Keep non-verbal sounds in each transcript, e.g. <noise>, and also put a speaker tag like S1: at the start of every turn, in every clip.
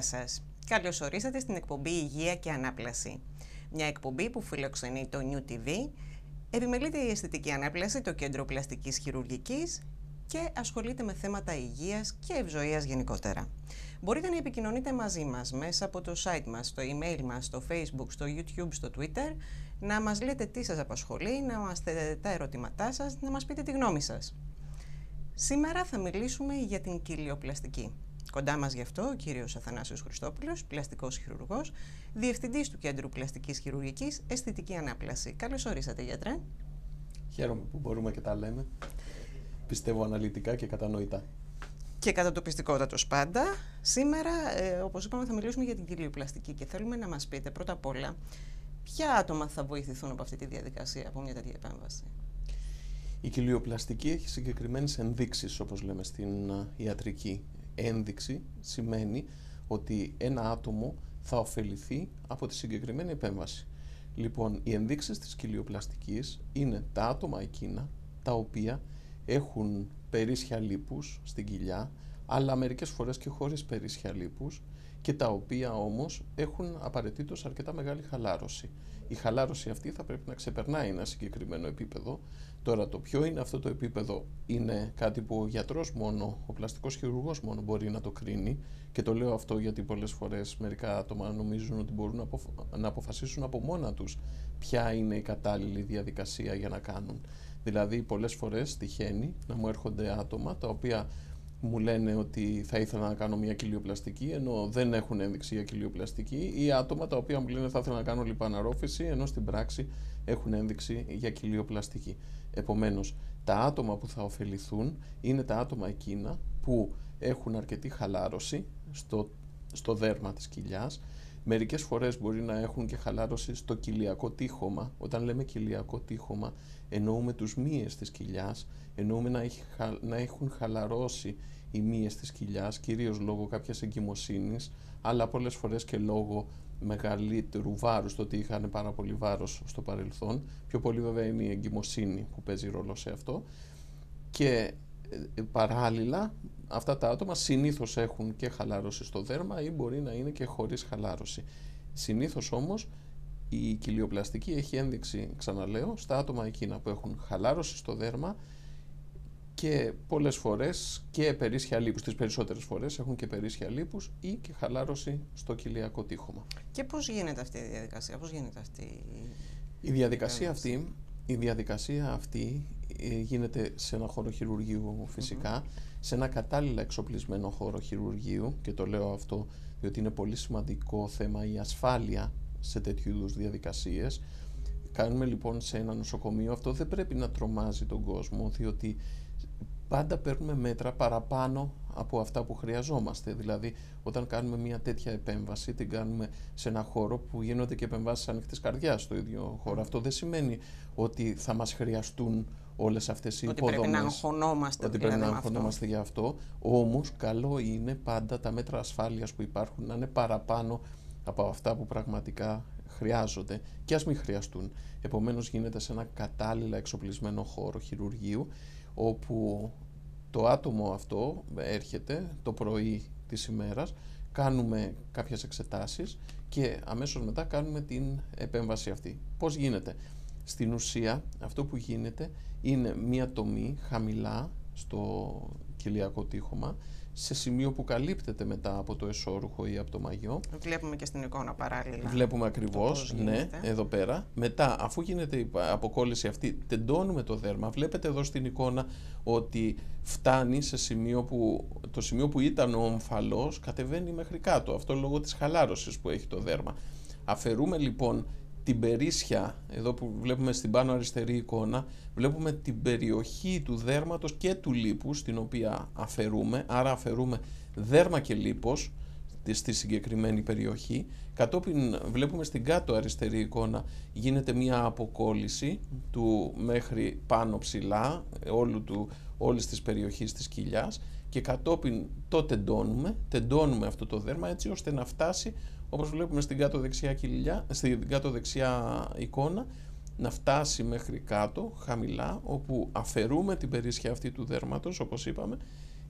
S1: Φίλες και φίλοι, γεια σας. Καλώς ορίσατε στην εκπομπή Υγεία και Ανάπλαση. Μια εκπομπή που φιλοξενεί το New TV, επιμελείται η αισθητική ανάπλαση, το Κέντρο Πλαστικής Χειρουργικής και ασχολείται με θέματα υγείας και ευζοίας γενικότερα. Μπορείτε να επικοινωνείτε μαζί μας μέσα από το site μας, το email μας, στο facebook, στο youtube, στο twitter, να μας λέτε τι σας απασχολεί, να μας θέτετε τα ερωτήματά σας, να μας πείτε τη γνώμη σας. Σήμερα θα μιλήσουμε για την κοιλιοπλαστική. Κοντά μας γι' αυτό ο κύριος Αθανάσιος Χριστόπουλος, πλαστικός χειρουργός, διευθυντής του Κέντρου Πλαστικής Χειρουργικής, Αισθητική Ανάπλαση. Καλώς ορίσατε γιατρέ.
S2: Χαίρομαι που μπορούμε και τα λέμε. Πιστεύω αναλυτικά και κατανοητά.
S1: Και κατά το πιστικότατος πάντα. Σήμερα, ε, όπως είπαμε, θα μιλήσουμε για την κοιλιοπλαστική και θέλουμε να μας πείτε πρώτα απ' όλα ποια άτομα θα βοηθηθούν από αυτή τη διαδικασία, από μια τέτοια επέμβαση.
S2: Η κοιλιοπλαστική έχει συγκεκριμένες ενδείξεις, όπως λέμε στην ε, ιατρική ένδειξη σημαίνει ότι ένα άτομο θα ωφεληθεί από τη συγκεκριμένη επέμβαση. Λοιπόν, οι ενδείξεις της κοιλιοπλαστικής είναι τα άτομα εκείνα τα οποία έχουν περίσσια λίπους στην κοιλιά, αλλά μερικές φορές και χωρίς περίσσια λίπους και τα οποία όμως έχουν απαραίτητος αρκετά μεγάλη χαλάρωση. Η χαλάρωση αυτή θα πρέπει να ξεπερνάει ένα συγκεκριμένο επίπεδο. Τώρα το ποιο είναι αυτό το επίπεδο είναι κάτι που ο γιατρός μόνο, ο πλαστικός χειρουργός μόνο μπορεί να το κρίνει και το λέω αυτό γιατί πολλές φορές μερικά άτομα νομίζουν ότι μπορούν να αποφασίσουν από μόνα τους ποια είναι η κατάλληλη διαδικασία για να κάνουν. Δηλαδή πολλές φορές τυχαίνει να μου έρχονται άτομα τα οποία μου λένε ότι θα ήθελα να κάνω μια κοιλιοπλαστική ενώ δεν έχουν ένδειξη για κοιλιοπλαστική ή άτομα τα οποία μου λένε θα ήθελα να κάνω λιπαναρόφηση ενώ στην πράξη έχουν ένδειξη για κοιλιοπλαστική. Επομένως, τα άτομα που θα ωφεληθούν είναι τα άτομα εκείνα που έχουν αρκετή χαλάρωση στο, στο δέρμα της κοιλιάς, Μερικές φορές μπορεί να έχουν και χαλάρωση στο κοιλιακό τείχομα. Όταν λέμε κοιλιακό τείχομα εννοούμε τους μύες της κοιλιάς, εννοούμε να, έχει, να έχουν χαλαρώσει οι μύες της κοιλιάς, κυρίως λόγω κάποιας εγκυμοσύνης, αλλά πολλές φορές και λόγω μεγαλύτερου βάρους, το ότι είχαν πάρα πολύ βάρος στο παρελθόν. Πιο πολύ βέβαια είναι η εγκυμοσύνη που παίζει ρόλο σε αυτό. Και ε, παράλληλα αυτά τα άτομα συνήθως έχουν και χαλάρωση στο δέρμα ή μπορεί να είναι και χωρίς χαλάρωση. Συνήθως όμως η κοιλιοπλαστική έχει ένδειξη, ξαναλέω, στα άτομα εκείνα που έχουν χαλάρωση στο δέρμα και πολλές φορές και περίσσια λίπους, τις περισσότερες φορές έχουν και περίσσια λίπους ή και χαλάρωση στο κοιλιακό τείχομα.
S1: Και πώς γίνεται αυτή η διαδικασία, πώς γίνεται αυτή
S2: η διαδικασία αυτή, η διαδικασία αυτή ε, γίνεται σε ένα χώρο χειρουργείου φυσικά, σε ένα κατάλληλα εξοπλισμένο χώρο χειρουργείου και το λέω αυτό διότι είναι πολύ σημαντικό θέμα η ασφάλεια σε τέτοιου είδους διαδικασίες. Κάνουμε λοιπόν σε ένα νοσοκομείο, αυτό δεν πρέπει να τρομάζει τον κόσμο διότι πάντα παίρνουμε μέτρα παραπάνω από αυτά που χρειαζόμαστε. Δηλαδή, όταν κάνουμε μια τέτοια επέμβαση, την κάνουμε σε ένα χώρο που γίνονται και επεμβάσεις ανοιχτής καρδιάς στο ίδιο χώρο. Αυτό δεν σημαίνει ότι θα μας χρειαστούν όλες αυτές οι υποδομέ.
S1: Ότι πρέπει να αγχωνόμαστε,
S2: ότι πρέπει να αγχωνόμαστε για αυτό. Όμως, καλό είναι πάντα τα μέτρα ασφάλειας που υπάρχουν να είναι παραπάνω από αυτά που πραγματικά χρειάζονται και ας μην χρειαστούν. Επομένως γίνεται σε ένα κατάλληλα εξοπλισμένο χώρο χειρουργείου όπου το άτομο αυτό έρχεται το πρωί της ημέρας, κάνουμε κάποιες εξετάσεις και αμέσως μετά κάνουμε την επέμβαση αυτή. Πώς γίνεται; Στην ουσία αυτό που γίνεται είναι μία τομή χαμηλά στο κοιλιακό τείχομα σε σημείο που καλύπτεται μετά από το εσώρουχο ή από το μαγιό.
S1: Βλέπουμε και στην εικόνα παράλληλα.
S2: Βλέπουμε ακριβώς, ναι, εδώ πέρα. Μετά, αφού γίνεται η αποκόλληση αυτή, τεντώνουμε το δέρμα. Βλέπετε εδώ στην εικόνα ότι φτάνει σε σημείο που το σημείο που ήταν ο ομφαλός κατεβαίνει μέχρι κάτω. Αυτό λόγω της χαλάρωσης που έχει το δέρμα. Αφαιρούμε λοιπόν την περίσσια, εδώ που βλέπουμε στην πάνω αριστερή εικόνα, βλέπουμε την περιοχή του δέρματος και του λίπους, την οποία αφαιρούμε, άρα αφαιρούμε δέρμα και λίπος στη συγκεκριμένη περιοχή. Κατόπιν βλέπουμε στην κάτω αριστερή εικόνα γίνεται μια αποκόλληση του μέχρι πάνω ψηλά, όλου του, όλης της περιοχής της κοιλιάς και κατόπιν το τεντώνουμε, τεντώνουμε αυτό το δέρμα έτσι ώστε να φτάσει όπως βλέπουμε στην κάτω δεξιά, κοιλιά, στην κάτω δεξιά εικόνα να φτάσει μέχρι κάτω, χαμηλά, όπου αφαιρούμε την περίσσια αυτή του δέρματος, όπως είπαμε,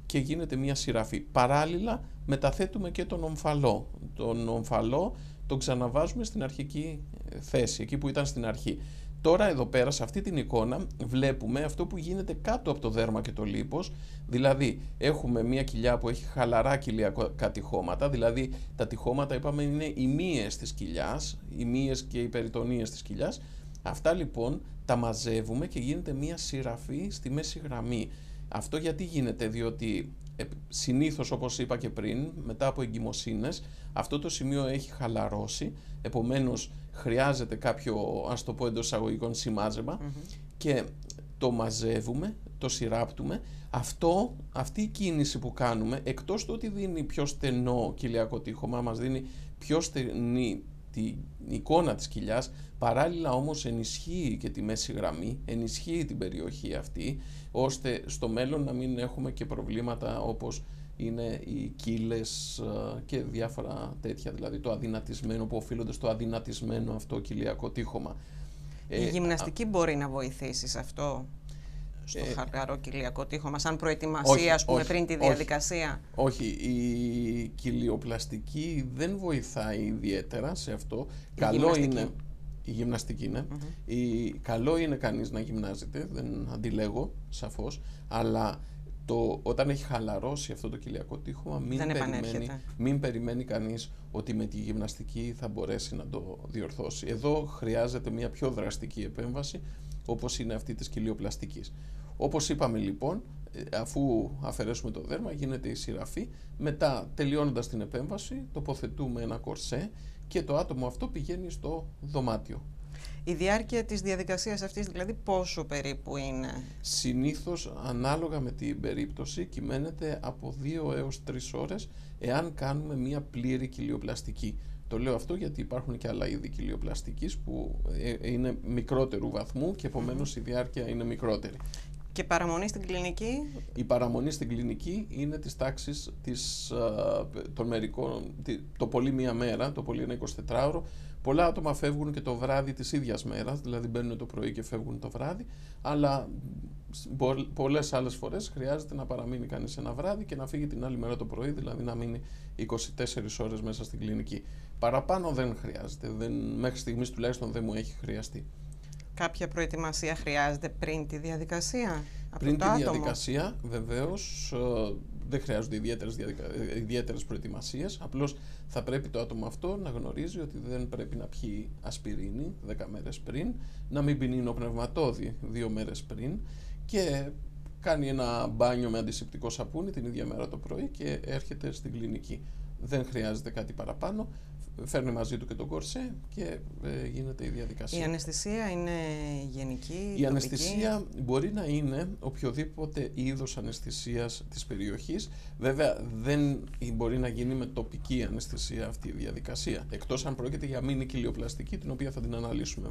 S2: και γίνεται μια σειραφή. Παράλληλα μεταθέτουμε και τον ομφαλό. Τον ομφαλό τον ξαναβάζουμε στην αρχική ε, θέση, εκεί που ήταν στην αρχή. Τώρα εδώ πέρα σε αυτή την εικόνα βλέπουμε αυτό που γίνεται κάτω από το δέρμα και το λίπος, δηλαδή έχουμε μια κοιλιά που έχει χαλαρά κοιλιακά τυχώματα, δηλαδή τα τυχώματα είπαμε είναι οι μύες της κοιλιάς, οι μύες και οι περιτονίες της κοιλιάς. Αυτά λοιπόν τα μαζεύουμε και γίνεται μια σειραφή στη μέση γραμμή. Αυτό γιατί γίνεται, διότι ε, συνήθως όπως είπα και πριν, μετά από εγκυμοσύνες, αυτό το σημείο έχει χαλαρώσει, επομένως χρειάζεται κάποιο, ας το πω εντός εισαγωγικών, και το μαζεύουμε, το σειράπτουμε. Αυτό, αυτή η κίνηση που κάνουμε, εκτός του ότι δίνει πιο στενό κοιλιακό τείχομα, μας δίνει πιο στενή την εικόνα της κοιλιάς, παράλληλα όμως ενισχύει και τη μέση γραμμή, ενισχύει την περιοχή αυτή, ώστε στο μέλλον να μην έχουμε και προβλήματα όπως είναι οι κύλες ε, και διάφορα τέτοια, δηλαδή το αδυνατισμένο που οφείλονται στο αδυνατισμένο αυτό κοιλιακό τείχομα.
S1: Η ε, γυμναστική μπορεί να βοηθήσει σε αυτό, στο ε, χαλαρό κοιλιακό τείχομα, σαν προετοιμασία, όχι, ας πούμε, πριν τη διαδικασία;
S2: Όχι, η κοιλιοπλαστική δεν βοηθάει ιδιαίτερα σε αυτό.
S1: Η Καλό
S2: είναι... Η γυμναστική είναι. Η, καλό είναι κανείς να γυμνάζεται, δεν αντιλέγω σαφώς, αλλά το, όταν έχει χαλαρώσει αυτό το κοιλιακό τείχομα, μην, περιμένει, μην περιμένει κανείς ότι με τη γυμναστική θα μπορέσει να το διορθώσει. Εδώ χρειάζεται μια πιο δραστική επέμβαση, όπως είναι αυτή της κοιλιοπλαστικής. Όπως είπαμε λοιπόν, ε, αφού αφαιρέσουμε το δέρμα, γίνεται η σειραφή. Μετά, τελειώνοντας την επέμβαση, τοποθετούμε ένα κορσέ και το άτομο αυτό πηγαίνει στο δωμάτιο.
S1: Η διάρκεια της διαδικασίας αυτής δηλαδή πόσο περίπου είναι;
S2: Συνήθως ανάλογα με την περίπτωση κυμαίνεται από 2 έως 3 ώρες εάν κάνουμε μία πλήρη κοιλιοπλαστική. Το λέω αυτό γιατί υπάρχουν και άλλα είδη κοιλιοπλαστικής που ε, είναι μικρότερου βαθμού και επομένως η διάρκεια είναι μικρότερη.
S1: Και παραμονή στην κλινική;
S2: Η παραμονή στην κλινική είναι της τάξης της, των μερικών, το πολύ μία μέρα, το πολύ ένα 24ωρο, Πολλά άτομα φεύγουν και το βράδυ της ίδιας μέρας, δηλαδή μπαίνουν το πρωί και φεύγουν το βράδυ, αλλά πολλές άλλες φορές χρειάζεται να παραμείνει κανείς ένα βράδυ και να φύγει την άλλη μέρα το πρωί, δηλαδή να μείνει 24 ώρες μέσα στην κλινική. Παραπάνω δεν χρειάζεται, δεν, μέχρι στιγμής τουλάχιστον δεν μου έχει χρειαστεί.
S1: Κάποια προετοιμασία χρειάζεται πριν τη διαδικασία;
S2: Πριν τη διαδικασία, βεβαίως, ε, δεν χρειάζονται ιδιαίτερες, διαδικα... ιδιαίτερες προετοιμασίες, απλώς θα πρέπει το άτομο αυτό να γνωρίζει ότι δεν πρέπει να πιει ασπιρίνη 10 μέρες πριν, να μην πίνει νοπνευματόδη 2 μέρες πριν και κάνει ένα μπάνιο με αντισηπτικό σαπούνι την ίδια μέρα το πρωί και έρχεται στην κλινική. Δεν χρειάζεται κάτι παραπάνω φέρνει μαζί του και τον κορσέ και ε, γίνεται η διαδικασία.
S1: Η αναισθησία είναι γενική,
S2: Η αναισθησία μπορεί να είναι οποιοδήποτε είδος αναισθησίας της περιοχής. Βέβαια δεν μπορεί να γίνει με τοπική αναισθησία αυτή η διαδικασία. Εκτός αν πρόκειται για μήνυ κοιλιοπλαστική, την οποία θα την αναλύσουμε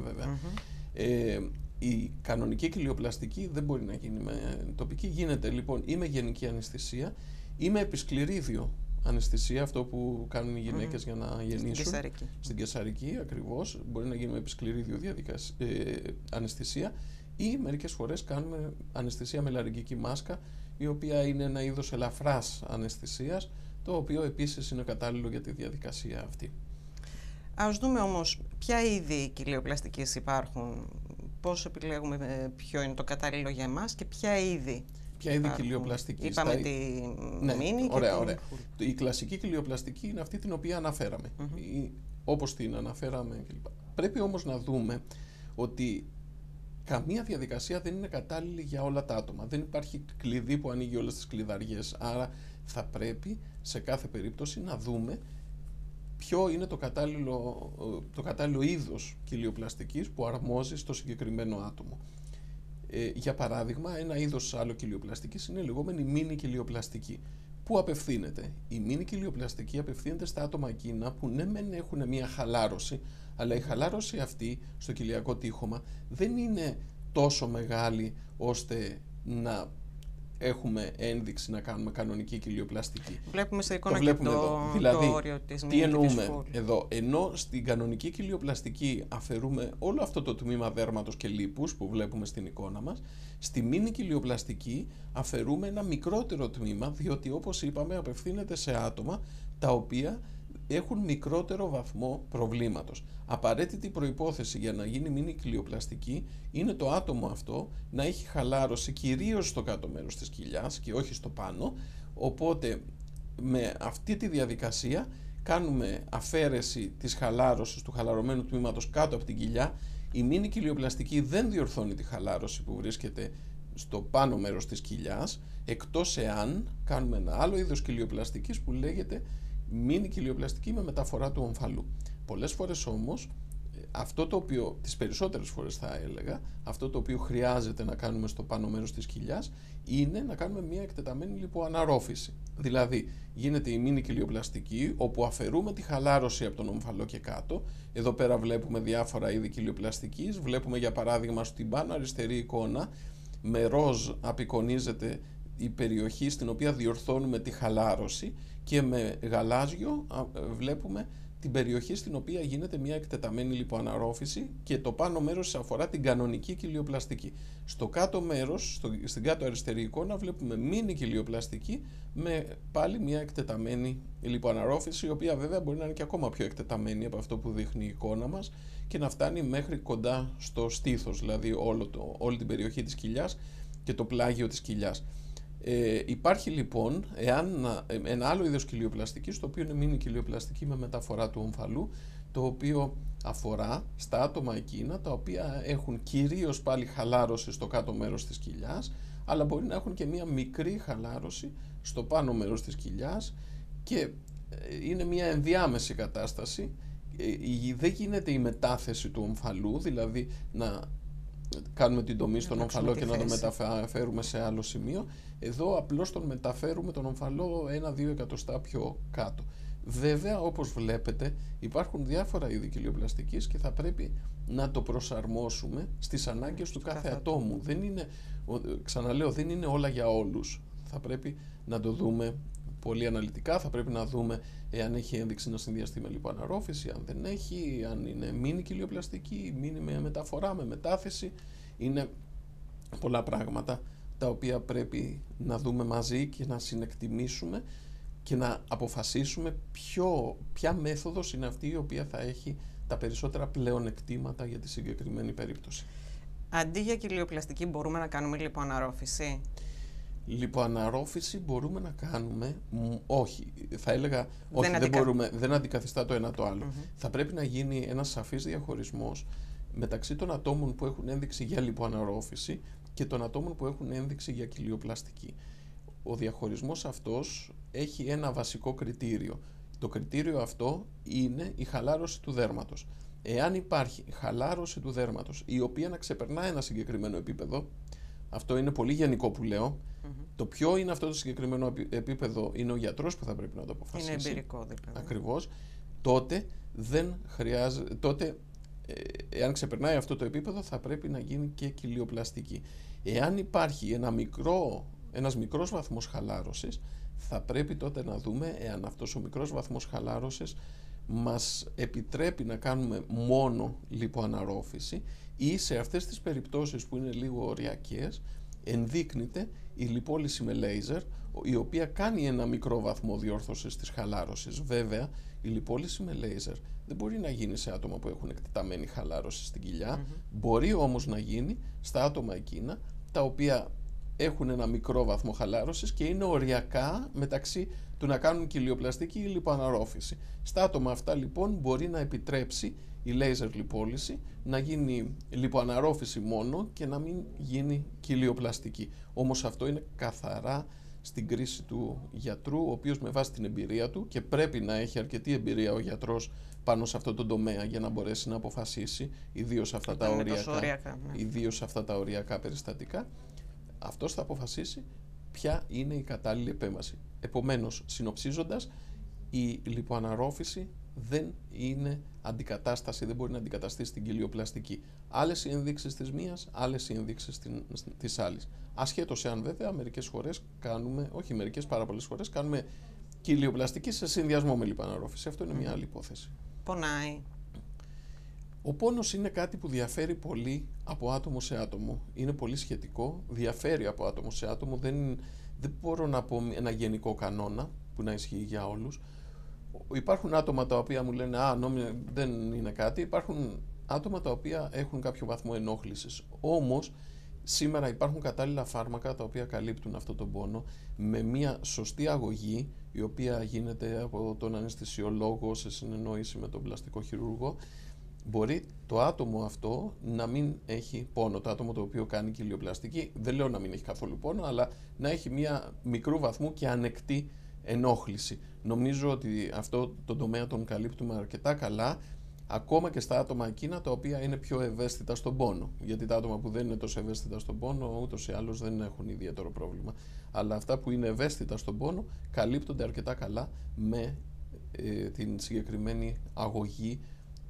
S2: Ε, η κανονική κοιλιοπλαστική δεν μπορεί να γίνει με τοπική. Γίνεται λοιπόν ή με γενική αναισθησία ή με επισκληρίδιο αναισθησία, αυτό που κάνουν οι γυναίκες για να γεννήσουν. Στην
S1: κεσαρική.
S2: Στην κεσαρική ακριβώς, μπορεί να γίνει με επισκληρίδιο διαδικασία, ε, αναισθησία ή μερικές φορές κάνουμε αναισθησία με λαρυγγική μάσκα, η οποία είναι ένα είδος ελαφράς αναισθησίας, το οποίο επίσης είναι κατάλληλο για τη διαδικασία αυτή.
S1: Ας δούμε όμως ποια είδη κοιλιοπλαστικής υπάρχουν, πώς επιλέγουμε ε, ποιο είναι το κατάλληλο για εμάς και ποια είδη
S2: Ποια είδη κοιλιοπλαστική.
S1: Είπαμε Στα... τη ναι, μήνυ
S2: ωραία, και ωραία. Η κλασική κοιλιοπλαστική είναι αυτή την οποία αναφέραμε. Mm-hmm. Όπως την αναφέραμε κλπ. Πρέπει όμως να δούμε ότι καμία διαδικασία δεν είναι κατάλληλη για όλα τα άτομα. Δεν υπάρχει κλειδί που ανοίγει όλες τις κλειδαριές. Άρα θα πρέπει σε κάθε περίπτωση να δούμε ποιο είναι το κατάλληλο, το κατάλληλο είδος κοιλιοπλαστικής που αρμόζει στο συγκεκριμένο άτομο. Ε, για παράδειγμα, ένα είδος άλλο κοιλιοπλαστική είναι η λεγόμενη μήνυ κοιλιοπλαστική. Πού απευθύνεται. Η μήνυ κοιλιοπλαστική απευθύνεται στα άτομα εκείνα που ναι μεν έχουν μια χαλάρωση, αλλά η χαλάρωση αυτή στο κοιλιακό τείχομα δεν είναι τόσο μεγάλη ώστε να έχουμε ένδειξη να κάνουμε κανονική κοιλιοπλαστική.
S1: Βλέπουμε σε εικόνα
S2: το βλέπουμε
S1: και το,
S2: εδώ. Δηλαδή,
S1: το όριο της
S2: τι
S1: μήνυ και της
S2: εννοούμε
S1: φούλη.
S2: εδώ; Ενώ στην κανονική κοιλιοπλαστική αφαιρούμε όλο αυτό το τμήμα δέρματος και λίπους που βλέπουμε στην εικόνα μας, στη μήνυ κοιλιοπλαστική αφαιρούμε ένα μικρότερο τμήμα, διότι όπως είπαμε απευθύνεται σε άτομα τα οποία έχουν μικρότερο βαθμό προβλήματος. Απαραίτητη προϋπόθεση για να γίνει μήνυ κοιλιοπλαστική είναι το άτομο αυτό να έχει χαλάρωση κυρίως στο κάτω μέρος της κοιλιάς και όχι στο πάνω, οπότε με αυτή τη διαδικασία κάνουμε αφαίρεση της χαλάρωσης του χαλαρωμένου τμήματος κάτω από την κοιλιά. Η μήνυ κοιλιοπλαστική δεν διορθώνει τη χαλάρωση που βρίσκεται στο πάνω μέρος της κοιλιάς, εκτός εάν κάνουμε ένα άλλο είδος κοιλιοπλαστικής που λέγεται μήνυ κοιλιοπλαστική με μεταφορά του ομφαλού. Πολλές φορές όμως αυτό το οποίο, τις περισσότερες φορές θα έλεγα, αυτό το οποίο χρειάζεται να κάνουμε στο πάνω μέρος της κοιλιάς είναι να κάνουμε μια εκτεταμένη λιποαναρρόφηση. Δηλαδή γίνεται η μήνυ κοιλιοπλαστική όπου αφαιρούμε τη χαλάρωση από τον ομφαλό και κάτω. Εδώ πέρα βλέπουμε διάφορα είδη κοιλιοπλαστικής. Βλέπουμε για παράδειγμα στην πάνω αριστερή εικόνα με ροζ απεικονίζεται η περιοχή στην οποία διορθώνουμε τη χαλάρωση και με γαλάζιο βλέπουμε την περιοχή στην οποία γίνεται μια εκτεταμένη λιποαναρρόφηση και το πάνω μέρος αφορά την κανονική κοιλιοπλαστική. Στο κάτω μέρος, στο, στην κάτω αριστερή εικόνα, βλέπουμε μίνι κοιλιοπλαστική με πάλι μια εκτεταμένη λιποαναρρόφηση, η οποία βέβαια μπορεί να είναι και ακόμα πιο εκτεταμένη από αυτό που δείχνει η εικόνα μας και να φτάνει μέχρι κοντά στο στήθος, δηλαδή όλο το, όλη την περιοχή της κοιλιάς και το πλάγιο της κοιλιάς. Ε, υπάρχει λοιπόν εάν, ένα άλλο είδος κοιλιοπλαστικής, το οποίο είναι μήνυ κοιλιοπλαστική με μεταφορά του ομφαλού, το οποίο αφορά στα άτομα εκείνα τα οποία έχουν κυρίως πάλι χαλάρωση στο κάτω μέρος της κοιλιάς, αλλά μπορεί να έχουν και μία μικρή χαλάρωση στο πάνω μέρος της κοιλιάς και ε, είναι μία ενδιάμεση κατάσταση. Ε, δεν γίνεται η μετάθεση του ομφαλού, δηλαδή να κάνουμε την τομή στον ομφαλό και να τον μεταφέρουμε σε άλλο σημείο. Εδώ απλώς τον μεταφέρουμε τον ομφαλό ένα-δύο εκατοστά πιο κάτω. Βέβαια, όπως βλέπετε, υπάρχουν διάφορα είδη κοιλιοπλαστικής και θα πρέπει να το προσαρμόσουμε στις ανάγκες του κάθε ατόμου. Δεν είναι, ξαναλέω, δεν είναι όλα για όλους. Θα πρέπει να το δούμε πολύ αναλυτικά, θα πρέπει να δούμε εάν έχει ένδειξη να συνδυαστεί με λιποαναρρόφηση, αν δεν έχει, αν είναι μήνυ κοιλιοπλαστική, μήνυ με μεταφορά, με μετάθεση. Είναι πολλά πράγματα τα οποία πρέπει να δούμε μαζί και να συνεκτιμήσουμε και να αποφασίσουμε ποιο, ποια μέθοδος είναι αυτή η οποία θα έχει τα περισσότερα πλεονεκτήματα για τη συγκεκριμένη περίπτωση.
S1: Αντί για κοιλιοπλαστική μπορούμε να κάνουμε λιποαναρρόφηση.
S2: Λιποαναρρόφηση μπορούμε να κάνουμε, όχι, θα έλεγα, όχι, δεν, δεν, μπορούμε, δεν αντικαθιστά το ένα το άλλο. Θα πρέπει να γίνει ένας σαφής διαχωρισμός μεταξύ των ατόμων που έχουν ένδειξη για λιποαναρρόφηση και των ατόμων που έχουν ένδειξη για κοιλιοπλαστική. Ο διαχωρισμός αυτός έχει ένα βασικό κριτήριο. Το κριτήριο αυτό είναι η χαλάρωση του δέρματος. Εάν υπάρχει χαλάρωση του δέρματος η οποία να ξεπερνά ένα συγκεκριμένο επίπεδο, αυτό είναι πολύ γενικό που λέω, το ποιο είναι αυτό το συγκεκριμένο επίπεδο είναι ο γιατρός που θα πρέπει να το αποφασίσει.
S1: Είναι εμπειρικό δηλαδή.
S2: Ακριβώς. Τότε δεν χρειάζεται, τότε ε, εάν ξεπερνάει αυτό το επίπεδο θα πρέπει να γίνει και κοιλιοπλαστική. Εάν υπάρχει ένα μικρό, ένας μικρός βαθμός χαλάρωσης θα πρέπει τότε να δούμε εάν αυτός ο μικρός βαθμός χαλάρωσης μας επιτρέπει να κάνουμε μόνο λιποαναρρόφηση ή σε αυτές τις περιπτώσεις που είναι λίγο οριακές ενδείκνυται η λιπόλυση με λέιζερ η οποία κάνει ένα μικρό βαθμό διόρθωσης της χαλάρωσης. Βέβαια, η λιπόλυση με λέιζερ δεν μπορεί να γίνει σε άτομα που έχουν εκτεταμένη χαλάρωση στην κοιλιά, μπορεί όμως να γίνει στα άτομα εκείνα τα οποία έχουν ένα μικρό βαθμό χαλάρωσης και είναι οριακά μεταξύ του να κάνουν κοιλιοπλαστική ή λιποαναρρόφηση. Στα άτομα αυτά λοιπόν μπορεί να επιτρέψει η λέιζερ λιπόλυση να γίνει λιποαναρρόφηση μόνο και να μην γίνει κοιλιοπλαστική. Όμως αυτό είναι καθαρά στην κρίση του γιατρού, ο οποίος με βάση την εμπειρία του και πρέπει να έχει αρκετή εμπειρία ο γιατρός πάνω σε αυτό το τομέα για να μπορέσει να αποφασίσει, ιδίως αυτά, τα οριακά, ναι. αυτά τα οριακά περιστατικά, αυτός θα αποφασίσει ποια είναι η κατάλληλη επέμβαση. Επομένως, συνοψίζοντας, η λιποαναρρόφηση δεν είναι αντικατάσταση, δεν μπορεί να αντικαταστήσει την κοιλιοπλαστική. Άλλες οι ενδείξει της μίας, άλλες οι ενδείξει της άλλης. Ασχέτως εάν βέβαια μερικές φορές κάνουμε, όχι μερικές, πάρα πολλές φορές κάνουμε κοιλιοπλαστική σε συνδυασμό με λιπαναρρόφηση. Αυτό είναι μια άλλη υπόθεση.
S1: Πονάει.
S2: Ο πόνος είναι κάτι που διαφέρει πολύ από άτομο σε άτομο. Είναι πολύ σχετικό, διαφέρει από άτομο σε άτομο. Δεν, δεν μπορώ να πω ένα γενικό κανόνα που να ισχύει για όλους. Υπάρχουν άτομα τα οποία μου λένε «Α, νόμι, δεν είναι κάτι». Υπάρχουν άτομα τα οποία έχουν κάποιο βαθμό ενόχλησης. Όμως, σήμερα υπάρχουν κατάλληλα φάρμακα τα οποία καλύπτουν αυτό τον πόνο με μια σωστή αγωγή η οποία γίνεται από τον αναισθησιολόγο σε συνεννόηση με τον πλαστικό χειρούργο μπορεί το άτομο αυτό να μην έχει πόνο. Το άτομο το οποίο κάνει κοιλιοπλαστική, δεν λέω να μην έχει καθόλου πόνο, αλλά να έχει μια μικρού βαθμού και ανεκτή ενόχληση. Νομίζω ότι αυτό το τομέα τον καλύπτουμε αρκετά καλά, ακόμα και στα άτομα εκείνα τα οποία είναι πιο ευαίσθητα στον πόνο. Γιατί τα άτομα που δεν είναι τόσο ευαίσθητα στον πόνο, ούτως ή άλλως δεν έχουν ιδιαίτερο πρόβλημα. Αλλά αυτά που είναι ευαίσθητα στον πόνο καλύπτονται αρκετά καλά με ε, την συγκεκριμένη αγωγή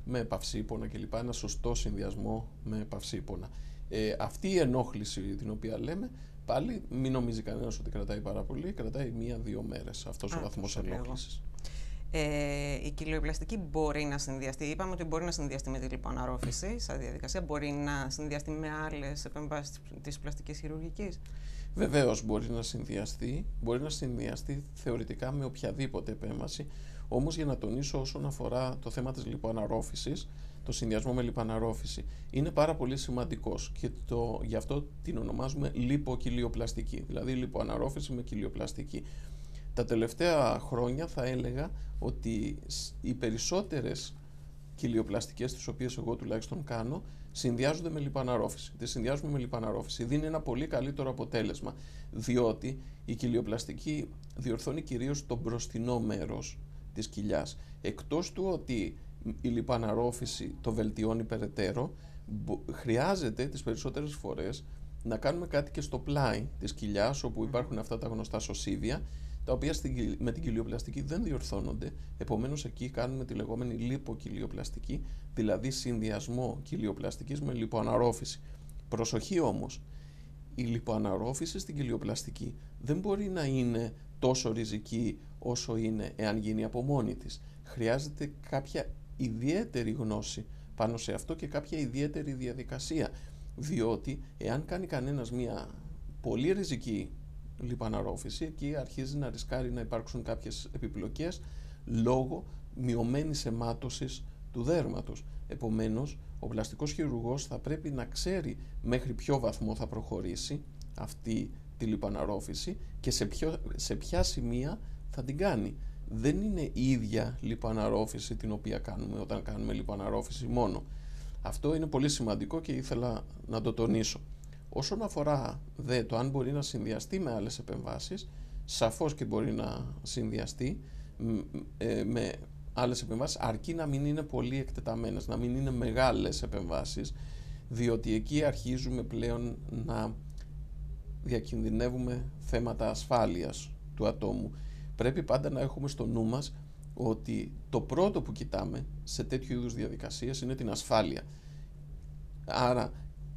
S2: με παυσίπονα κλπ. Ένα σωστό συνδυασμό με παυσίπονα. Ε, αυτή η ενόχληση την οποία λέμε, πάλι μην νομίζει κανένας ότι κρατάει πάρα πολύ, κρατάει μία-δύο μέρες αυτός ο βαθμός ενόχλησης.
S1: Ε, η κοιλιοπλαστική μπορεί να συνδυαστεί. Είπαμε ότι μπορεί να συνδυαστεί με τη λιποαναρρόφηση σαν διαδικασία. Μπορεί να συνδυαστεί με άλλες επεμβάσεις της πλαστικής χειρουργικής.
S2: Βεβαίως μπορεί να συνδυαστεί. Μπορεί να συνδυαστεί θεωρητικά με οποιαδήποτε επέμβαση. Όμως για να τονίσω όσον αφορά το θέμα της λιποαναρρόφησης, το συνδυασμό με λιποαναρρόφηση, είναι πάρα πολύ σημαντικός και το, γι' αυτό την ονομάζουμε λιποκυλιοπλαστική, δηλαδή λιποαναρρόφηση με κοιλιοπλαστική. Τα τελευταία χρόνια θα έλεγα ότι οι περισσότερες κοιλιοπλαστικές τις οποίες εγώ τουλάχιστον κάνω συνδυάζονται με λιπαναρρόφηση. Τις συνδυάζουμε με λιπαναρρόφηση. Δίνει ένα πολύ καλύτερο αποτέλεσμα, διότι η κοιλιοπλαστική διορθώνει κυρίως το μπροστινό μέρος της κοιλιάς. Εκτός του ότι η λιπαναρρόφηση το βελτιώνει περαιτέρω, χρειάζεται τις περισσότερες φορές να κάνουμε κάτι και στο πλάι της κοιλιάς, όπου υπάρχουν αυτά τα γνωστά σωσίδια, τα οποία με την κοιλιοπλαστική δεν διορθώνονται. Επομένως εκεί κάνουμε τη λεγόμενη λιποκυλιοπλαστική, δηλαδή συνδυασμό κοιλιοπλαστικής με λιποαναρρόφηση. Προσοχή όμως, η λιποαναρρόφηση στην κοιλιοπλαστική δεν μπορεί να είναι τόσο ριζική όσο είναι εάν γίνει από μόνη της. Χρειάζεται κάποια ιδιαίτερη γνώση πάνω σε αυτό και κάποια ιδιαίτερη διαδικασία. Διότι εάν κάνει κανένας μια πολύ ριζική λιπαναρρόφηση, εκεί αρχίζει να ρισκάρει να υπάρξουν κάποιες επιπλοκές λόγω μειωμένης αιμάτωσης του δέρματος. Επομένως, ο πλαστικός χειρουργός θα πρέπει να ξέρει μέχρι ποιο βαθμό θα προχωρήσει αυτή τη λιπαναρρόφηση και σε, ποιο, σε ποια σημεία θα την κάνει. Δεν είναι η ίδια λιπαναρρόφηση την οποία κάνουμε όταν κάνουμε λιπαναρρόφηση μόνο. Αυτό είναι πολύ σημαντικό και ήθελα να το τονίσω. Όσον αφορά δε το αν μπορεί να συνδυαστεί με άλλες επεμβάσεις, σαφώς και μπορεί να συνδυαστεί ε, με άλλες επεμβάσεις, αρκεί να μην είναι πολύ εκτεταμένες, να μην είναι μεγάλες επεμβάσεις, διότι εκεί αρχίζουμε πλέον να διακινδυνεύουμε θέματα ασφάλειας του ατόμου. Πρέπει πάντα να έχουμε στο νου μας ότι το πρώτο που κοιτάμε σε τέτοιου είδους διαδικασίες είναι την ασφάλεια. Άρα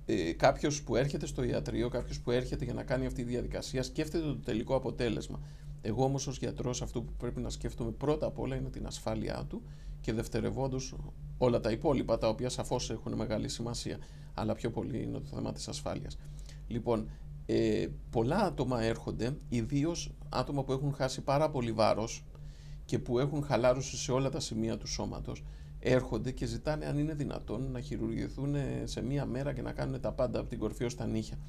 S2: ε, κάποιος που έρχεται στο ιατρείο, κάποιος που έρχεται για να κάνει αυτή τη διαδικασία σκέφτεται το τελικό αποτέλεσμα. Εγώ όμως ως γιατρός αυτό που πρέπει να σκέφτομαι πρώτα απ' όλα είναι την ασφάλειά του και δευτερευόντως όλα τα υπόλοιπα τα οποία σαφώς έχουν μεγάλη σημασία αλλά πιο πολύ είναι το θέμα της ασφάλειας. Λοιπόν, ε, πολλά άτομα έρχονται, ιδίως άτομα που έχουν χάσει πάρα πολύ βάρος και που έχουν χαλάρωση σε όλα τα σημεία του σώματος έρχονται και ζητάνε αν είναι δυνατόν να χειρουργηθούν σε μία μέρα και να κάνουν τα πάντα από την κορφή ως τα νύχια.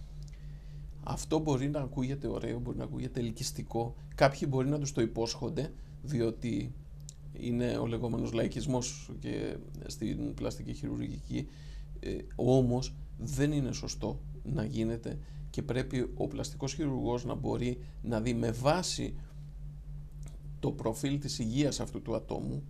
S2: Αυτό μπορεί να ακούγεται ωραίο, μπορεί να ακούγεται ελκυστικό. Κάποιοι μπορεί να τους το υπόσχονται, διότι είναι ο λεγόμενος λαϊκισμός και στην πλαστική χειρουργική. Ε, όμως δεν είναι σωστό να γίνεται και πρέπει ο πλαστικός χειρουργός να μπορεί να δει με βάση το προφίλ της υγείας αυτού του ατόμου,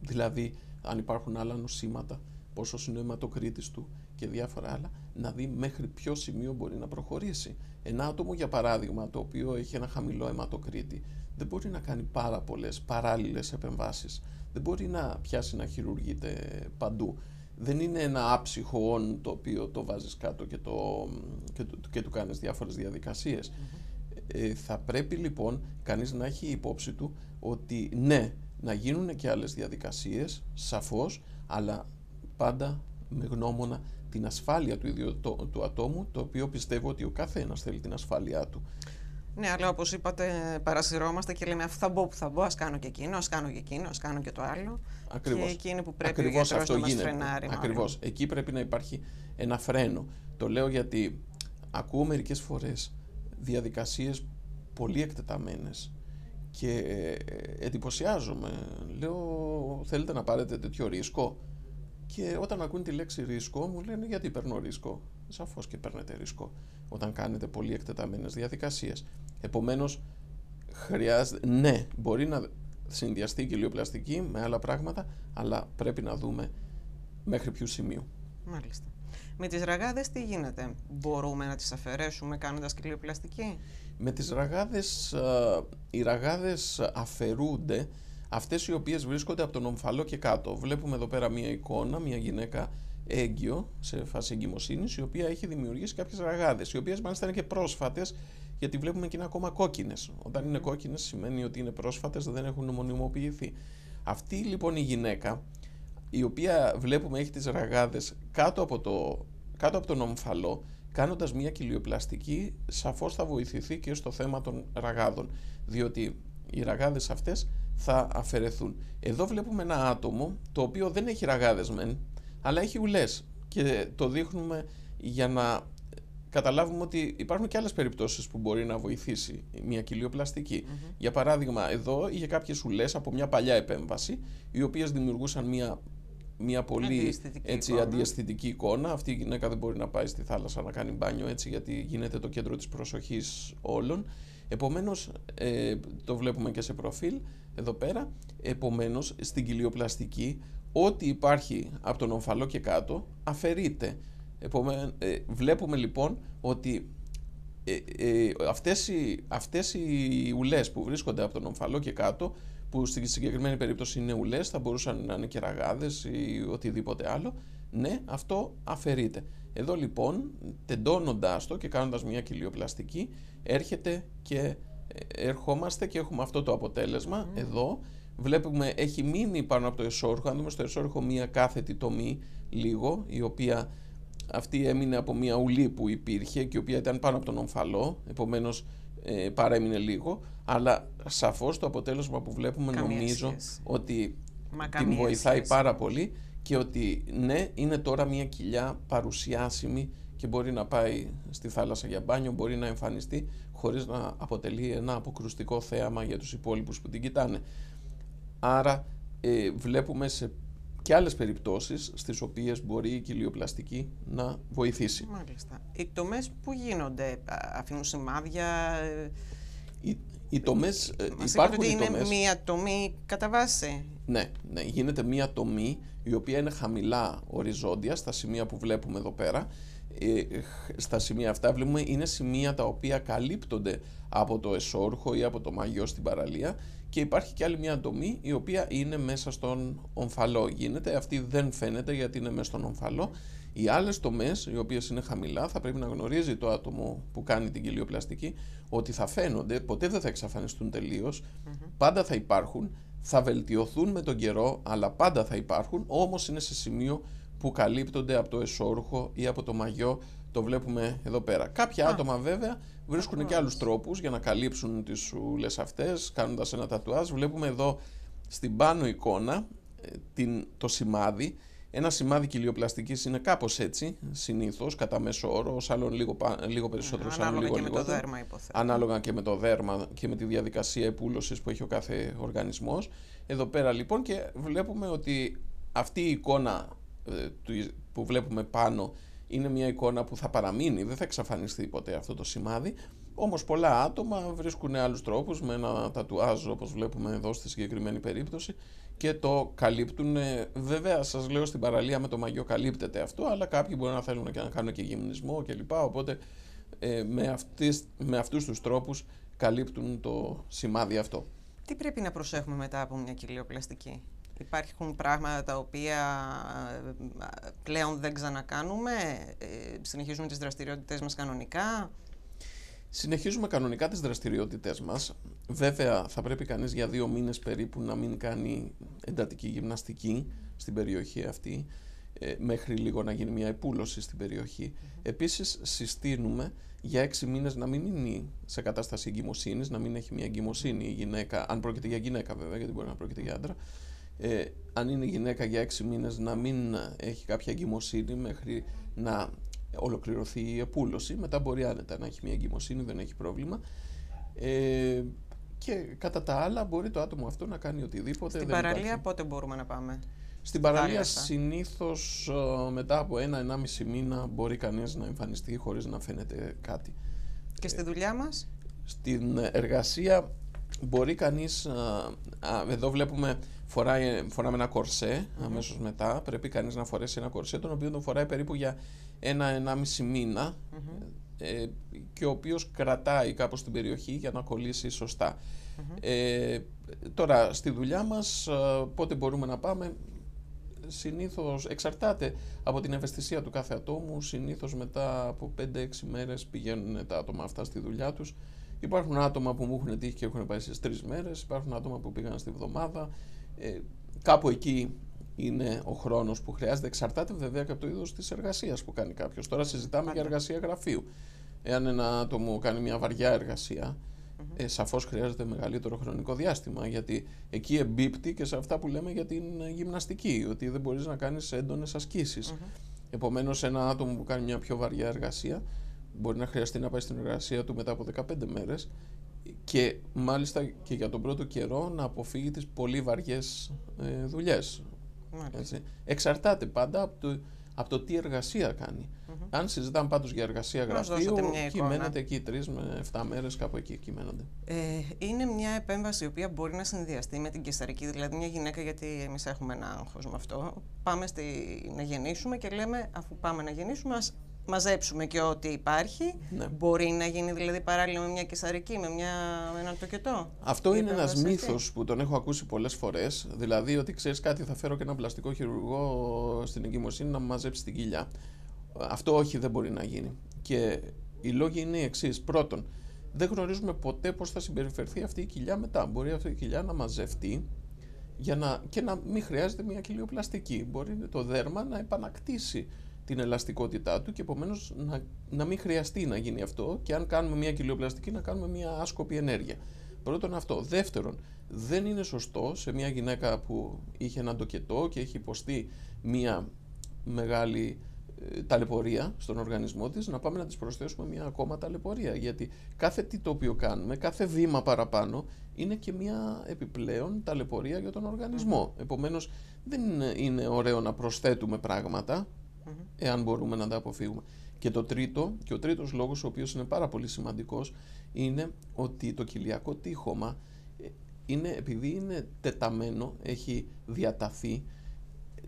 S2: δηλαδή αν υπάρχουν άλλα νοσήματα, πόσο είναι ο αιματοκρίτης του και διάφορα άλλα, να δει μέχρι ποιο σημείο μπορεί να προχωρήσει. Ένα άτομο, για παράδειγμα, το οποίο έχει ένα χαμηλό αιματοκρίτη, δεν μπορεί να κάνει πάρα πολλές παράλληλες επεμβάσεις. Δεν μπορεί να πιάσει να χειρουργείται παντού. Δεν είναι ένα άψυχο όν το οποίο το βάζεις κάτω και, το, και, το, και του κάνεις διάφορες Ε, θα πρέπει λοιπόν κανείς να έχει υπόψη του ότι ναι, να γίνουν και άλλες διαδικασίες, σαφώς, αλλά πάντα με γνώμονα την ασφάλεια του ίδιου το, του ατόμου, το οποίο πιστεύω ότι ο καθένας θέλει την ασφάλειά του.
S1: Ναι, αλλά όπως είπατε παρασυρώμαστε και λέμε θα μπω που θα μπω, ας κάνω και εκείνο, ας κάνω και εκείνο, ας κάνω και το άλλο.
S2: Ακριβώς.
S1: Και εκεί είναι που πρέπει
S2: Ακριβώς
S1: ο
S2: αυτό
S1: να μας
S2: γίνεται.
S1: φρενάρει. μάλλον.
S2: Ακριβώς. Εκεί πρέπει να υπάρχει ένα φρένο. Το λέω γιατί ακούω μερικές φορές διαδικασίες πολύ εκτεταμένες και ε, εντυπωσιάζομαι. Λέω, θέλετε να πάρετε τέτοιο ρίσκο; Και όταν ακούν τη λέξη ρίσκο, μου λένε γιατί παίρνω ρίσκο; Σαφώς και παίρνετε ρίσκο όταν κάνετε πολύ εκτεταμένες διαδικασίες. Επομένως, χρειάζεται. Ναι, μπορεί να συνδυαστεί η κοιλιοπλαστική με άλλα πράγματα, αλλά πρέπει να δούμε μέχρι ποιου σημείου.
S1: Μάλιστα. Με τις ραγάδες τι γίνεται, μπορούμε να τις αφαιρέσουμε κάνοντας κοιλιοπλαστική.
S2: Με τις ραγάδες, α, οι ραγάδες αφαιρούνται αυτές οι οποίες βρίσκονται από τον ομφαλό και κάτω. Βλέπουμε εδώ πέρα μία εικόνα, μία γυναίκα έγκυο σε φάση εγκυμοσύνης, η οποία έχει δημιουργήσει κάποιες ραγάδες, οι οποίες μάλιστα είναι και πρόσφατες, γιατί βλέπουμε και είναι ακόμα κόκκινες. Όταν είναι κόκκινες σημαίνει ότι είναι πρόσφατες, δεν έχουν μονιμοποιηθεί. Αυτή λοιπόν η γυναίκα, η οποία βλέπουμε έχει τις ραγάδες κάτω από, το, κάτω από τον ομφαλό, κάνοντας μια κοιλιοπλαστική, σαφώς θα βοηθηθεί και στο θέμα των ραγάδων, διότι οι ραγάδες αυτές θα αφαιρεθούν. Εδώ βλέπουμε ένα άτομο το οποίο δεν έχει ραγάδες μεν, αλλά έχει ουλές και το δείχνουμε για να καταλάβουμε ότι υπάρχουν και άλλες περιπτώσεις που μπορεί να βοηθήσει μια κοιλιοπλαστική. Για παράδειγμα, εδώ είχε κάποιες ουλές από μια παλιά επέμβαση, οι οποίες δημιουργούσαν μια, μια πολύ
S1: Αντιαισθητική
S2: έτσι,
S1: εικόνα.
S2: αντιαισθητική εικόνα. Αυτή η γυναίκα δεν μπορεί να πάει στη θάλασσα να κάνει μπάνιο έτσι, γιατί γίνεται το κέντρο της προσοχής όλων. Επομένως, ε, το βλέπουμε και σε προφίλ εδώ πέρα. Επομένως, στην κοιλιοπλαστική, ό,τι υπάρχει από τον ομφαλό και κάτω, αφαιρείται. Επομένως, βλέπουμε λοιπόν ότι ε, ε, αυτές, οι, αυτές οι ουλές που βρίσκονται από τον ομφαλό και κάτω, που στη συγκεκριμένη περίπτωση είναι ουλές, θα μπορούσαν να είναι και ραγάδες ή οτιδήποτε άλλο, ναι, αυτό αφαιρείται. Εδώ λοιπόν, τεντώνοντάς το και κάνοντας μια κοιλιοπλαστική, έρχεται και ε, ερχόμαστε και έχουμε αυτό το αποτέλεσμα εδώ. Βλέπουμε έχει μείνει πάνω από το εσώρουχο, αν δούμε στο εσώρουχο μια κάθετη τομή λίγο, η οποία αυτή έμεινε από μια ουλή που υπήρχε και η οποία ήταν πάνω από τον ομφαλό, επομένως ε, παρέμεινε λίγο, αλλά σαφώς το αποτέλεσμα που βλέπουμε
S1: Καμία
S2: νομίζω
S1: σχέση.
S2: ότι
S1: Μα
S2: την
S1: καμία
S2: βοηθάει
S1: σχέση.
S2: πάρα πολύ και ότι ναι, είναι τώρα μια κοιλιά παρουσιάσιμη και μπορεί να πάει στη θάλασσα για μπάνιο, μπορεί να εμφανιστεί χωρίς να αποτελεί ένα αποκρουστικό θέαμα για τους υπόλοιπους που την κοιτάνε. Άρα ε, βλέπουμε σε και άλλες περιπτώσεις στις οποίες μπορεί η κοιλιοπλαστική να βοηθήσει.
S1: Μάλιστα. Οι τομές που γίνονται, α, αφήνουν σημάδια. ε,
S2: Οι, οι τομές, ε,
S1: Μας είπατε
S2: υπάρχουν
S1: ότι
S2: οι
S1: είναι
S2: τομές,
S1: μία τομή κατά βάση.
S2: ναι, ναι, γίνεται μία τομή η οποία είναι χαμηλά οριζόντια στα σημεία που βλέπουμε εδώ πέρα. Ε, στα σημεία αυτά βλέπουμε είναι σημεία τα οποία καλύπτονται από το εσώρουχο ή από το μαγιό στην παραλία και υπάρχει και άλλη μια τομή η οποία είναι μέσα στον ομφαλό γίνεται. Αυτή δεν φαίνεται γιατί είναι μέσα στον ομφαλό. Οι άλλες τομές, οι οποίες είναι χαμηλά, θα πρέπει να γνωρίζει το άτομο που κάνει την κοιλιοπλαστική ότι θα φαίνονται, ποτέ δεν θα εξαφανιστούν τελείως, πάντα θα υπάρχουν, θα βελτιωθούν με τον καιρό, αλλά πάντα θα υπάρχουν, όμως είναι σε σημείο που καλύπτονται από το εσώρουχο ή από το μαγιό, το βλέπουμε εδώ πέρα. Κάποια άτομα βέβαια βρίσκουν και άλλους τρόπους για να καλύψουν τις ούλες αυτές, κάνοντας ένα τατουάζ. Βλέπουμε εδώ στην πάνω εικόνα ε, την, το σημάδι. Ένα σημάδι κοιλιοπλαστικής είναι κάπως έτσι, συνήθως, κατά μέσο όρο, ως άλλον λίγο, πα- λίγο περισσότερο, ως άλλον
S1: Ανάλογα
S2: λίγο
S1: και με το
S2: λιγότερο
S1: δέρμα υποθέτω.
S2: ανάλογα και με το δέρμα και με τη διαδικασία επούλωσης που έχει ο κάθε οργανισμός. Εδώ πέρα λοιπόν και βλέπουμε ότι αυτή η εικόνα ε, του- που βλέπουμε πάνω είναι μια εικόνα που θα παραμείνει, δεν θα εξαφανιστεί ποτέ αυτό το σημάδι. Όμως πολλά άτομα βρίσκουν άλλους τρόπους με ένα τατουάζ όπως βλέπουμε εδώ στη συγκεκριμένη περίπτωση και το καλύπτουν. Βέβαια σας λέω στην παραλία με το μαγιό καλύπτεται αυτό αλλά κάποιοι μπορεί να θέλουν να κάνουν και γυμνισμό κλπ. Οπότε ε, με, αυτές, με αυτούς τους τρόπους καλύπτουν το σημάδι αυτό.
S1: Τι πρέπει να προσέχουμε μετά από μια κοιλιοπλαστική. Υπάρχουν πράγματα τα οποία ε, πλέον δεν ξανακάνουμε, ε, συνεχίζουμε τις δραστηριότητες μας κανονικά.
S2: Συνεχίζουμε κανονικά τις δραστηριότητες μας. Βέβαια θα πρέπει κανείς για δύο μήνες περίπου να μην κάνει εντατική γυμναστική στην περιοχή αυτή ε, μέχρι λίγο να γίνει μια επούλωση στην περιοχή. Mm-hmm. Επίσης συστήνουμε για έξι μήνες να μην είναι σε κατάσταση εγκυμοσύνης, να μην έχει μια εγκυμοσύνη η γυναίκα, αν πρόκειται για γυναίκα βέβαια, γιατί μπορεί να πρόκειται για άντρα, ε, αν είναι γυναίκα για έξι μήνες να μην έχει κάποια εγκυμοσύνη μέχρι να ολοκληρωθεί η επούλωση. Μετά μπορεί άνετα να έχει μια εγκυμοσύνη, δεν έχει πρόβλημα. Ε, και κατά τα άλλα μπορεί το άτομο αυτό να κάνει οτιδήποτε.
S1: Στην παραλία πότε μπορούμε να πάμε;
S2: Στην παραλία συνήθως ε, μετά από ένα-ενάμιση μήνα μπορεί κανείς να εμφανιστεί χωρίς να φαίνεται κάτι.
S1: Και στη δουλειά μας;
S2: Στην εργασία μπορεί κανείς, ε, εδώ βλέπουμε φοράει, φοράμε ένα κορσέ mm-hmm. αμέσως μετά, πρέπει κανείς να φορέσει ένα κορσέ τον οποίο τον φοράει περίπου για ένα-ενάμιση μήνα ε, και ο οποίος κρατάει κάπως την περιοχή για να κολλήσει σωστά. Ε, τώρα στη δουλειά μας πότε μπορούμε να πάμε συνήθως εξαρτάται από την ευαισθησία του κάθε ατόμου. Συνήθως μετά από 5-6 μέρες πηγαίνουν τα άτομα αυτά στη δουλειά τους. Υπάρχουν άτομα που μου έχουν τύχει και έχουν πάει στις 3 μέρες. Υπάρχουν άτομα που πήγαν στη βδομάδα. Ε, κάπου εκεί είναι ο χρόνος που χρειάζεται. Εξαρτάται βέβαια και από το είδος της εργασίας που κάνει κάποιος. Τώρα συζητάμε για εργασία γραφείου. Εάν ένα άτομο κάνει μια βαριά εργασία, ε, σαφώς χρειάζεται μεγαλύτερο χρονικό διάστημα. Γιατί εκεί εμπίπτει και σε αυτά που λέμε για την γυμναστική, ότι δεν μπορείς να κάνεις έντονες ασκήσεις. Mm-hmm. Επομένως, ένα άτομο που κάνει μια πιο βαριά εργασία μπορεί να χρειαστεί να πάει στην εργασία του μετά από 15 μέρες και μάλιστα και για τον πρώτο καιρό να αποφύγει τις πολύ βαριές ε, δουλειές. Εξαρτάται πάντα από το, από το τι εργασία κάνει. Mm-hmm. Αν συζητάμε πάντως για εργασία γραφείου, κυμαίνεται εκεί τρεις με 7 μέρες, κάπου εκεί κυμαίνονται.
S1: Ε, είναι μια επέμβαση η οποία μπορεί να συνδυαστεί με την κεσαρική, δηλαδή μια γυναίκα, γιατί εμείς έχουμε ένα άγχος με αυτό. Πάμε στη, να γεννήσουμε και λέμε, αφού πάμε να γεννήσουμε, ας μαζέψουμε και ό,τι υπάρχει. Ναι. Μπορεί να γίνει δηλαδή παράλληλα με μια κεσαρική, με, μια, με έναν τοκετό.
S2: Αυτό είναι ένας μύθος που τον έχω ακούσει πολλές φορές. Δηλαδή ότι ξέρεις κάτι, θα φέρω και έναν πλαστικό χειρουργό στην εγκυμοσύνη να μαζέψει την κοιλιά. Αυτό όχι, δεν μπορεί να γίνει. Και οι λόγοι είναι οι εξής. Πρώτον, δεν γνωρίζουμε ποτέ πώς θα συμπεριφερθεί αυτή η κοιλιά μετά. Μπορεί αυτή η κοιλιά να μαζευτεί για να, και να μην χρειάζεται μια κοιλιοπλαστική. Μπορεί το δέρμα να επανακτήσει την ελαστικότητά του και επομένως να, να μην χρειαστεί να γίνει αυτό και αν κάνουμε μια κοιλιοπλαστική να κάνουμε μια άσκοπη ενέργεια. Πρώτον αυτό. Δεύτερον, δεν είναι σωστό σε μια γυναίκα που είχε έναν τοκετό και έχει υποστεί μια μεγάλη ε, ταλαιπωρία στον οργανισμό της να πάμε να της προσθέσουμε μια ακόμα ταλαιπωρία γιατί κάθε τι το οποίο κάνουμε, κάθε βήμα παραπάνω είναι και μια επιπλέον ταλαιπωρία για τον οργανισμό. Επομένως δεν είναι ωραίο να προσθέτουμε πράγματα εάν μπορούμε να τα αποφύγουμε. Και το τρίτο, και ο τρίτος λόγος ο οποίος είναι πάρα πολύ σημαντικός, είναι ότι το κοιλιακό τείχομα ε, είναι, επειδή είναι τεταμένο, έχει διαταθεί,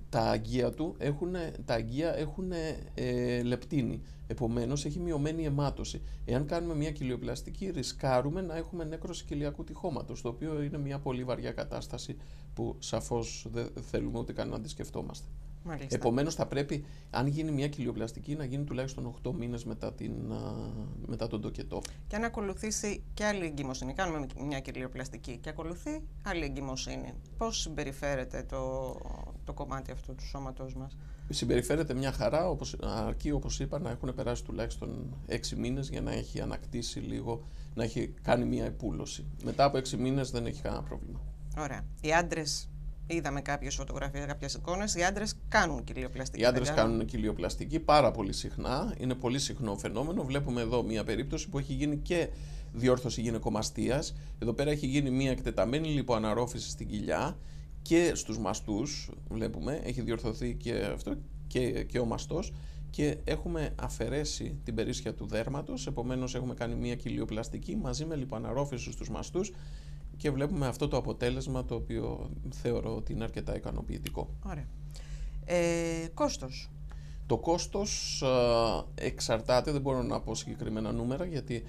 S2: τα αγγεία του έχουν, τα αγγεία έχουν ε, λεπτίνη. Επομένως έχει μειωμένη αιμάτωση. Εάν κάνουμε μια κοιλιοπλαστική ρισκάρουμε να έχουμε νέκρωση κοιλιακού τυχώματος, το οποίο είναι μια πολύ βαριά κατάσταση που σαφώς δεν θέλουμε ούτε καν να τη σκεφτόμαστε. Επομένως, θα πρέπει, αν γίνει μια κοιλιοπλαστική, να γίνει τουλάχιστον 8 μήνες μετά, την, μετά τον τοκετό.
S1: Και αν ακολουθήσει και άλλη εγκυμοσύνη, κάνουμε μια κοιλιοπλαστική και ακολουθεί άλλη εγκυμοσύνη, πώς συμπεριφέρεται το, το κομμάτι αυτού του σώματός μας;
S2: Συμπεριφέρεται μια χαρά, όπως, αρκεί όπως είπα να έχουν περάσει τουλάχιστον 6 μήνες για να έχει ανακτήσει λίγο, να έχει κάνει μια επούλωση. Μετά από 6 μήνες δεν έχει κανένα πρόβλημα.
S1: Ωραία. Οι άντρες Είδαμε κάποιες φωτογραφίες, κάποιες εικόνες. Οι άντρες κάνουν κοιλιοπλαστική.
S2: Οι άντρες κάνουν κοιλιοπλαστική πάρα πολύ συχνά. Είναι πολύ συχνό φαινόμενο. Βλέπουμε εδώ μια περίπτωση που έχει γίνει και διόρθωση γυναικομαστίας. Εδώ πέρα έχει γίνει μια εκτεταμένη λιποαναρρόφηση στην κοιλιά και στους μαστούς. Βλέπουμε, έχει διορθωθεί και αυτό και, και ο μαστός. και έχουμε αφαιρέσει την περίσσια του δέρματος, επομένως έχουμε κάνει μια κοιλιοπλαστική μαζί με λιποαναρρόφηση στους μαστούς και βλέπουμε αυτό το αποτέλεσμα το οποίο θεωρώ ότι είναι αρκετά ικανοποιητικό.
S1: Ωραία. Ε, κόστος.
S2: Το κόστος εξαρτάται, δεν μπορώ να πω συγκεκριμένα νούμερα γιατί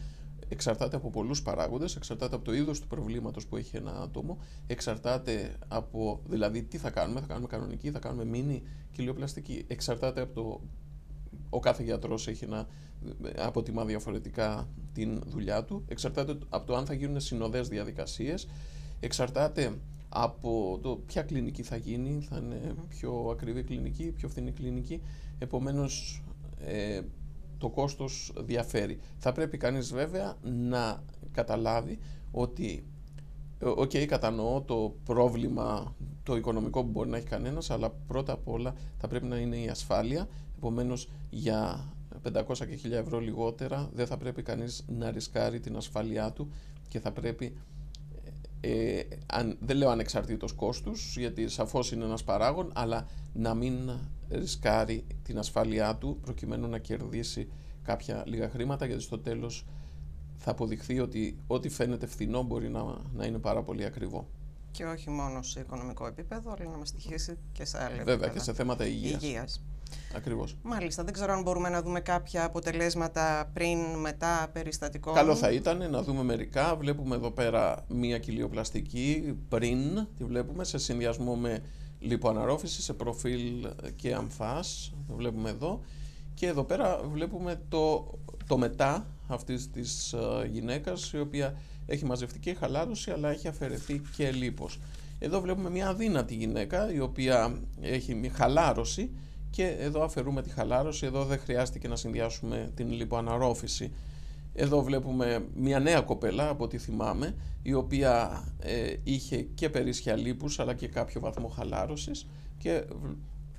S2: εξαρτάται από πολλούς παράγοντες, εξαρτάται από το είδος του προβλήματος που έχει ένα άτομο, εξαρτάται από, δηλαδή τι θα κάνουμε, θα κάνουμε κανονική, θα κάνουμε μίνι, κοιλιοπλαστική, εξαρτάται από το, ο κάθε γιατρός έχει να αποτιμά διαφορετικά την δουλειά του, εξαρτάται από το αν θα γίνουν συνοδές διαδικασίες, εξαρτάται από το ποια κλινική θα γίνει, θα είναι πιο ακριβή κλινική, πιο φθηνή κλινική, επομένως ε, το κόστος διαφέρει. Θα πρέπει κανείς βέβαια να καταλάβει ότι OK, okay, κατανοώ το πρόβλημα το οικονομικό που μπορεί να έχει κανένας, αλλά πρώτα απ' όλα θα πρέπει να είναι η ασφάλεια. Επομένως, για 500 και 1000 ευρώ λιγότερα δεν θα πρέπει κανείς να ρισκάρει την ασφάλειά του και θα πρέπει, ε, αν, δεν λέω ανεξαρτήτως κόστους, γιατί σαφώς είναι ένας παράγον, αλλά να μην ρισκάρει την ασφάλειά του προκειμένου να κερδίσει κάποια λίγα χρήματα γιατί στο τέλος θα αποδειχθεί ότι ό,τι φαίνεται φθηνό μπορεί να, να είναι πάρα πολύ ακριβό.
S1: Και όχι μόνο σε οικονομικό επίπεδο, αλλά να μας στοιχήσει και σε άλλα
S2: Βέβαια και σε θέματα υγείας.
S1: υγείας.
S2: Ακριβώς.
S1: Μάλιστα, δεν ξέρω αν μπορούμε να δούμε κάποια αποτελέσματα πριν, μετά περιστατικό.
S2: Καλό θα ήταν να δούμε μερικά. Βλέπουμε εδώ πέρα μία κοιλιοπλαστική πριν, τη βλέπουμε σε συνδυασμό με λιποαναρρόφηση σε προφίλ και αμφάς, το βλέπουμε εδώ. Και εδώ πέρα βλέπουμε το, το μετά αυτής της uh, γυναίκας η οποία έχει μαζευτεί και χαλάρωση αλλά έχει αφαιρεθεί και λίπος. Εδώ βλέπουμε μια αδύνατη γυναίκα η οποία έχει μια χαλάρωση και εδώ αφαιρούμε τη χαλάρωση, εδώ δεν χρειάστηκε να συνδυάσουμε την λιποαναρρόφηση. Εδώ βλέπουμε μια νέα κοπέλα από ό,τι θυμάμαι η οποία ε, είχε και περίσσια λίπους αλλά και κάποιο βαθμό χαλάρωσης και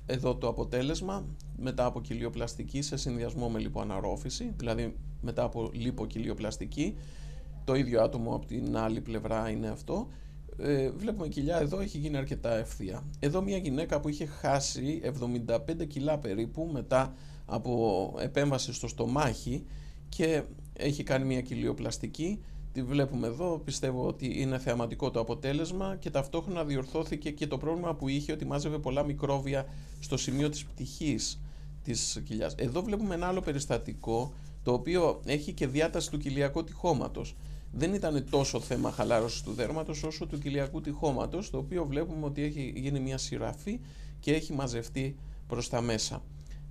S2: εδώ το αποτέλεσμα μετά από κοιλιοπλαστική σε συνδυασμό με λιποαναρρόφηση, δηλαδή μετά από λιποκυλιοπλαστική, το ίδιο άτομο από την άλλη πλευρά είναι αυτό. Ε, βλέπουμε κοιλιά εδώ έχει γίνει αρκετά ευθεία. Εδώ μια γυναίκα που είχε χάσει 75 κιλά περίπου μετά από επέμβαση στο στομάχι και έχει κάνει μια κοιλιοπλαστική τη βλέπουμε εδώ, πιστεύω ότι είναι θεαματικό το αποτέλεσμα και ταυτόχρονα διορθώθηκε και το πρόβλημα που είχε ότι μάζευε πολλά μικρόβια στο σημείο της πτυχής της κοιλιάς. Εδώ βλέπουμε ένα άλλο περιστατικό το οποίο έχει και διάταση του κοιλιακού τυχώματος. Δεν ήταν τόσο θέμα χαλάρωσης του δέρματος όσο του κοιλιακού τυχώματος, το οποίο βλέπουμε ότι έχει γίνει μια σειραφή και έχει μαζευτεί προς τα μέσα.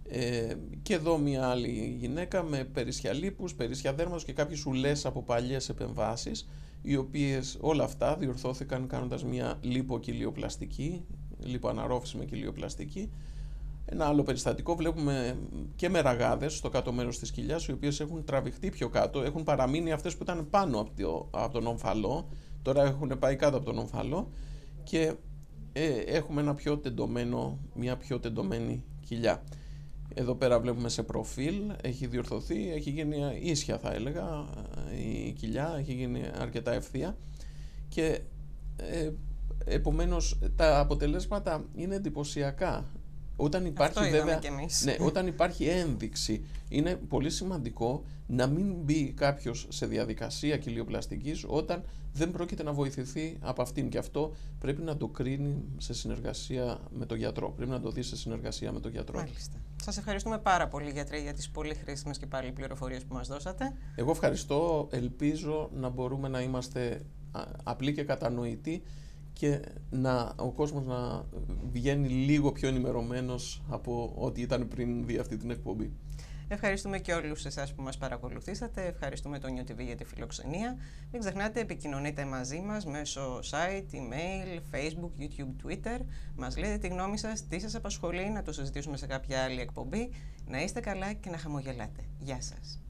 S2: Ε, και εδώ μια άλλη γυναίκα με περίσσια λίπους, περίσσια δέρματος και κάποιες ουλές από παλιές επεμβάσεις οι οποίες όλα αυτά διορθώθηκαν κάνοντας μια λιποκυλιοπλαστική, λιποαναρρόφηση με κοιλιοπλαστική. Ένα άλλο περιστατικό βλέπουμε και με ραγάδες στο κάτω μέρος της κοιλιάς οι οποίες έχουν τραβηχτεί πιο κάτω, έχουν παραμείνει αυτές που ήταν πάνω από, από τον ομφαλό, τώρα έχουν πάει κάτω από τον ομφαλό και ε, έχουμε ένα πιο τεντωμένο, μια πιο τεντωμένη κοιλιά. Εδώ πέρα βλέπουμε σε προφίλ, έχει διορθωθεί, έχει γίνει ίσια θα έλεγα η κοιλιά, έχει γίνει αρκετά ευθεία και ε, επομένως τα αποτελέσματα είναι εντυπωσιακά. Όταν υπάρχει,
S1: Αυτό
S2: βέβαια,
S1: και εμείς.
S2: ναι, <laughs> όταν υπάρχει ένδειξη, είναι πολύ σημαντικό να μην μπει κάποιος σε διαδικασία κοιλιοπλαστικής όταν δεν πρόκειται να βοηθηθεί από αυτήν και αυτό πρέπει να το κρίνει σε συνεργασία με τον γιατρό. Πρέπει να το δει σε συνεργασία με τον γιατρό.
S1: Μάλιστα. Σας ευχαριστούμε πάρα πολύ γιατρέ για τις πολύ χρήσιμες και πάλι πληροφορίες που μας δώσατε.
S2: Εγώ ευχαριστώ. Ελπίζω να μπορούμε να είμαστε απλοί και κατανοητοί και να, ο κόσμος να βγαίνει λίγο πιο ενημερωμένος από ό,τι ήταν πριν δει αυτή την εκπομπή.
S1: Ευχαριστούμε και όλους εσάς που μας παρακολουθήσατε. Ευχαριστούμε το New TV για τη φιλοξενία. Μην ξεχνάτε, επικοινωνείτε μαζί μας μέσω site, email, facebook, youtube, twitter. Μας λέτε τη γνώμη σας, τι σας απασχολεί, να το συζητήσουμε σε κάποια άλλη εκπομπή. Να είστε καλά και να χαμογελάτε. Γεια σας.